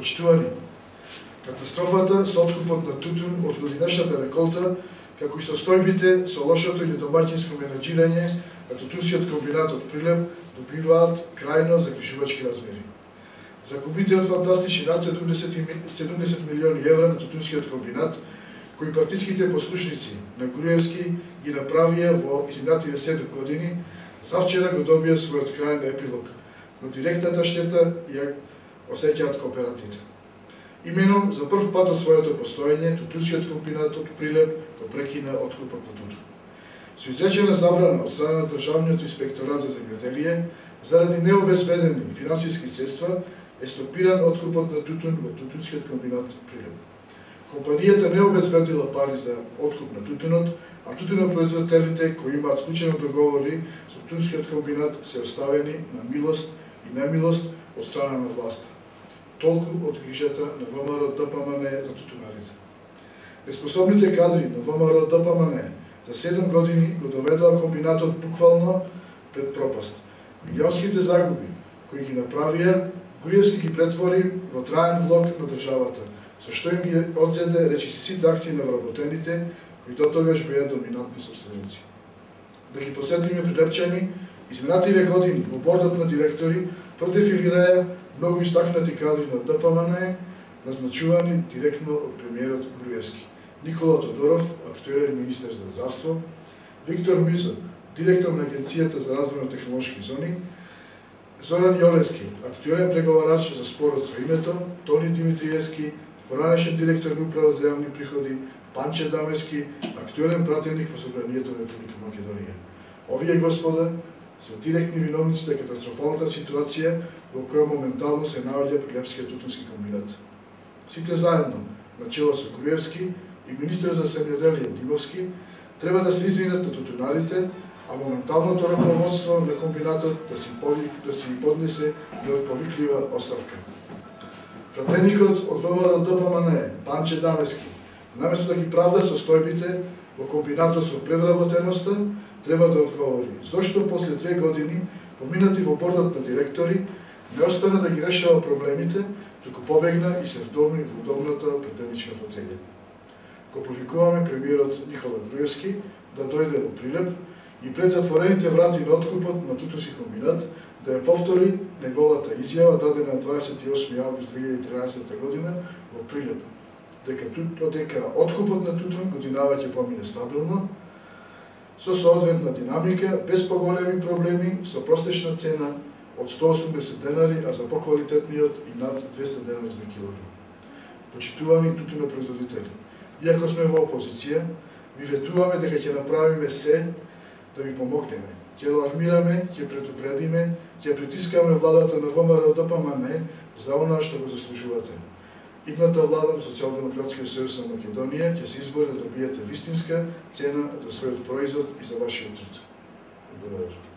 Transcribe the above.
Почитувани, катастрофата со откупот на тутун од годинешната реколта, како и состојбите со лошото и недомаќинско менеджирање на тутунскиот комбинат од Прилеп добиваат крајно загрижувачки размери. Загубите од фантастични над 70, 70 милиони евра на тутунскиот комбинат, кои партиските послушници на Груевски ги направија во изминативе 7 години, завчера го добија својот крајен епилог, но директната штета ја осеќаат кооператите. Имено за прв пат од своето постоење, тутусиот комбинат од Прилеп го прекина откупот на тутун. Со изречена забрана од страна на Државниот инспекторат за земјоделие, заради необезбедени финансиски средства, е стопиран откупот на тутун во тутунскиот комбинат Прилеп. Компанијата не обезбедила пари за откуп на тутунот, а тутунопроизводителите кои имаат склучени договори со тутунскиот комбинат се оставени на милост и немилост од страна на власта. Толку од грижата на ВМРО ДПМН за тутунарите. Неспособните кадри на ВМРО ДПМН за 7 години го доведоа комбинатот буквално пред пропаст. Милионските загуби кои ги направија, Гуриевски ги претвори во траен влог на државата, со што им ги одзеде речиси сите акции на вработените, кои дотогаш беа доминантни собственици. Да ги подсетиме прилепчани, изминативе години во бордот на директори продефилираја многу истакнати кадри на ДПМН, назначувани директно од премиерот Груевски. Никола Тодоров, актуелен министер за здравство, Виктор Мизо, директор на Агенцијата за развој на технолошки зони, Зоран Јолески, актуелен преговарач за спорот со името, Тони Димитриевски, поранешен директор на управа за јавни приходи, Панче Дамески, актуелен пратеник во Собранието на Република Македонија. Овие господа се директни виновници за катастрофалната ситуација во која моментално се наоѓа Прилепскиот тутунски комбинат. Сите заедно, начело со Груевски и министерот за земјоделие Димовски, треба да се извинат на тутунарите, а моменталното раководство на комбинатот да си, повик, да си поднесе неотповиклива оставка. Пратеникот од ВМРО ДПМН, Панче Дамески, наместо да ги правда со стојбите, во комбинато со превработеноста, треба да одговори зошто после две години, поминати во бордот на директори, не остана да ги решава проблемите, туку побегна и се вдоми во удобната претеничка фотелја. Го повикуваме премиерот Никола Груевски да дојде во Прилеп и пред затворените врати на откупот на Тутуси комбинат да ја повтори неговата изјава дадена 28 август 2013 година во Прилеп, дека, дека откупот на Тутун годинава ќе помине стабилно, со соодветна динамика, без поголеми проблеми, со простечна цена од 180 денари, а за поквалитетниот и над 200 денари за килограм. Почитуваме тутуна производители, иако сме во опозиција, ви ветуваме дека ќе направиме се да ви помогнеме. Ќе алармираме, ќе предупредиме, ќе притискаме владата на ВМРО да ДПМН за она што го заслужувате. Идната влада на Социјалдемократскиот сојуз на Македонија ќе се избори да добиете вистинска цена за својот производ и за вашиот труд. Благодарам.